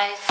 eyes.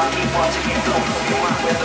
I'm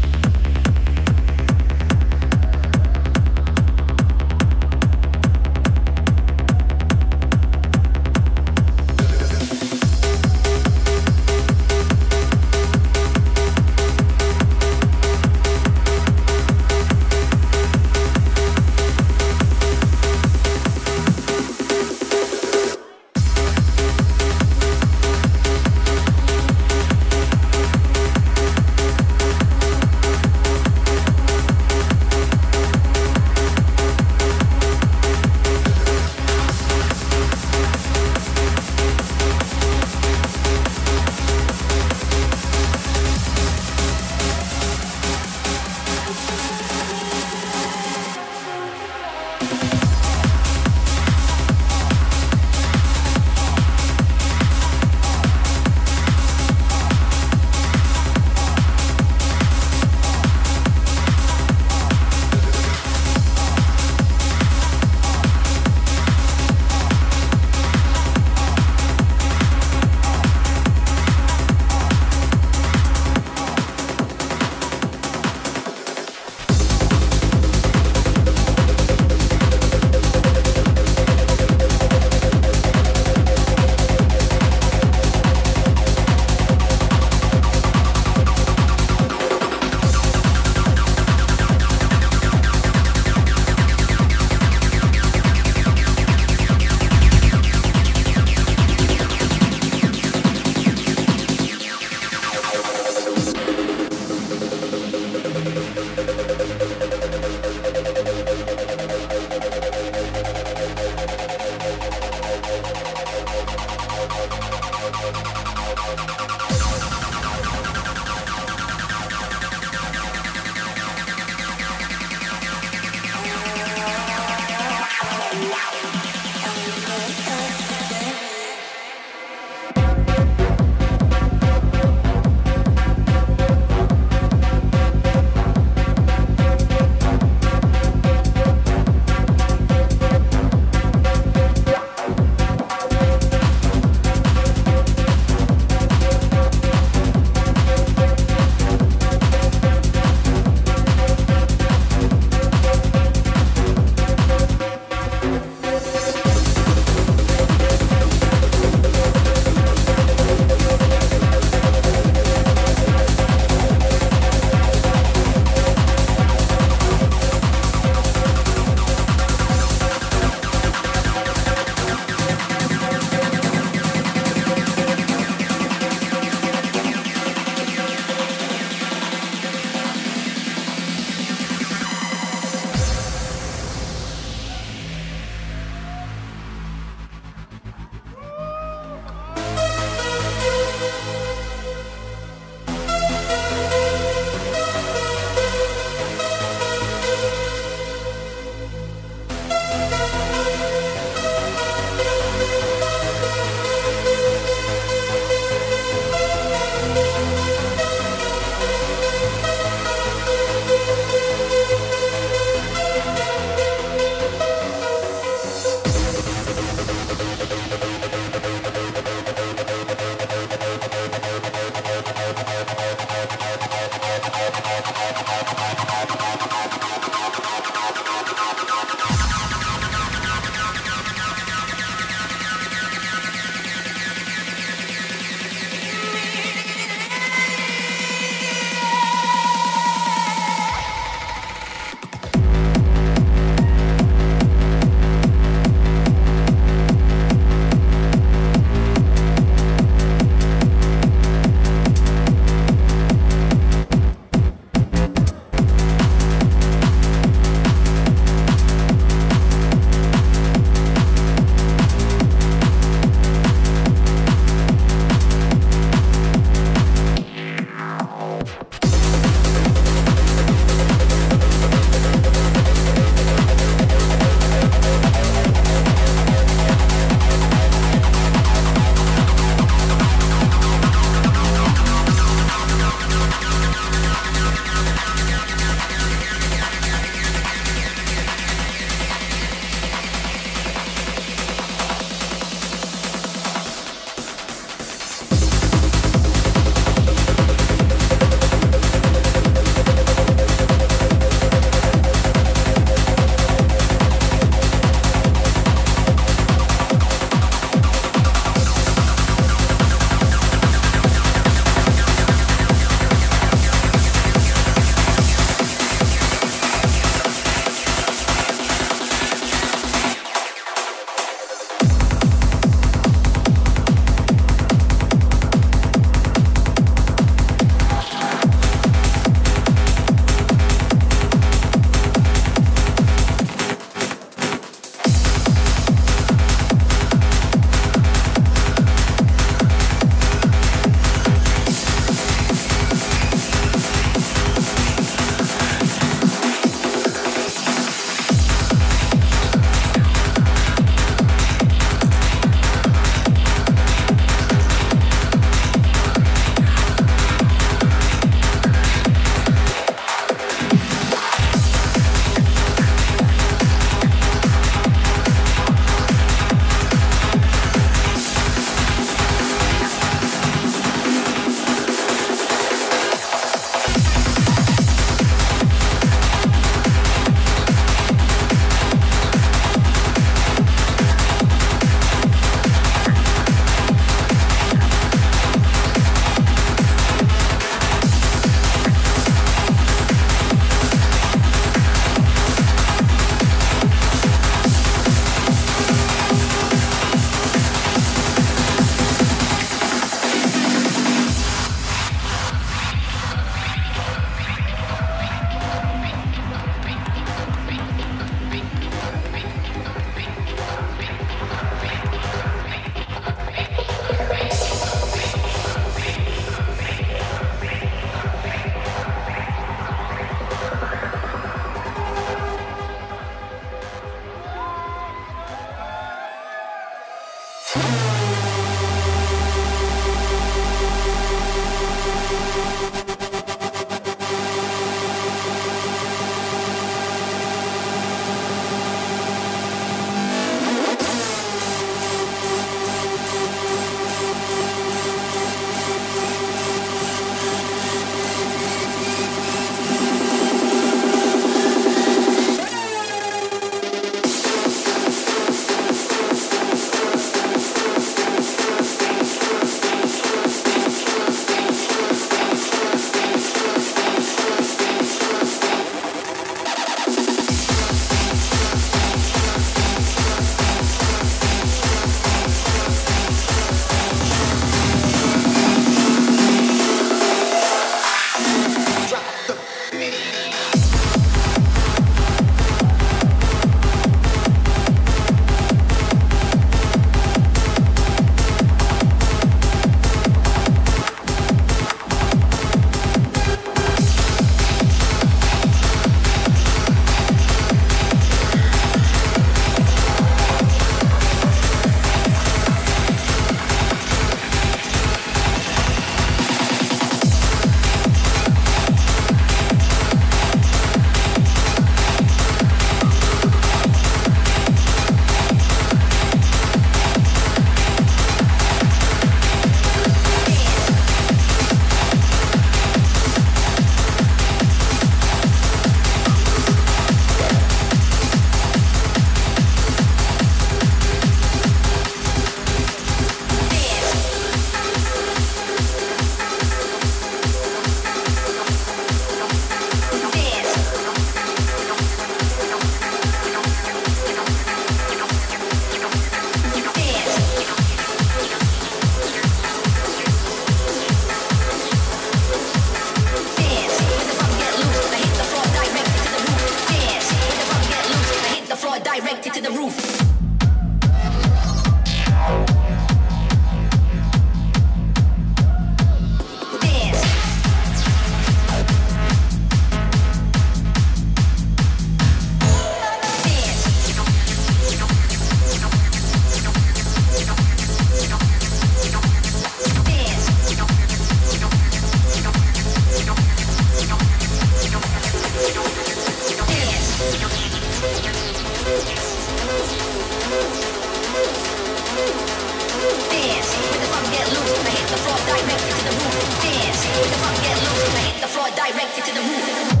get loose, man. The floor directed to the roof. Dance. The funk get loose, man. The floor directed to the roof.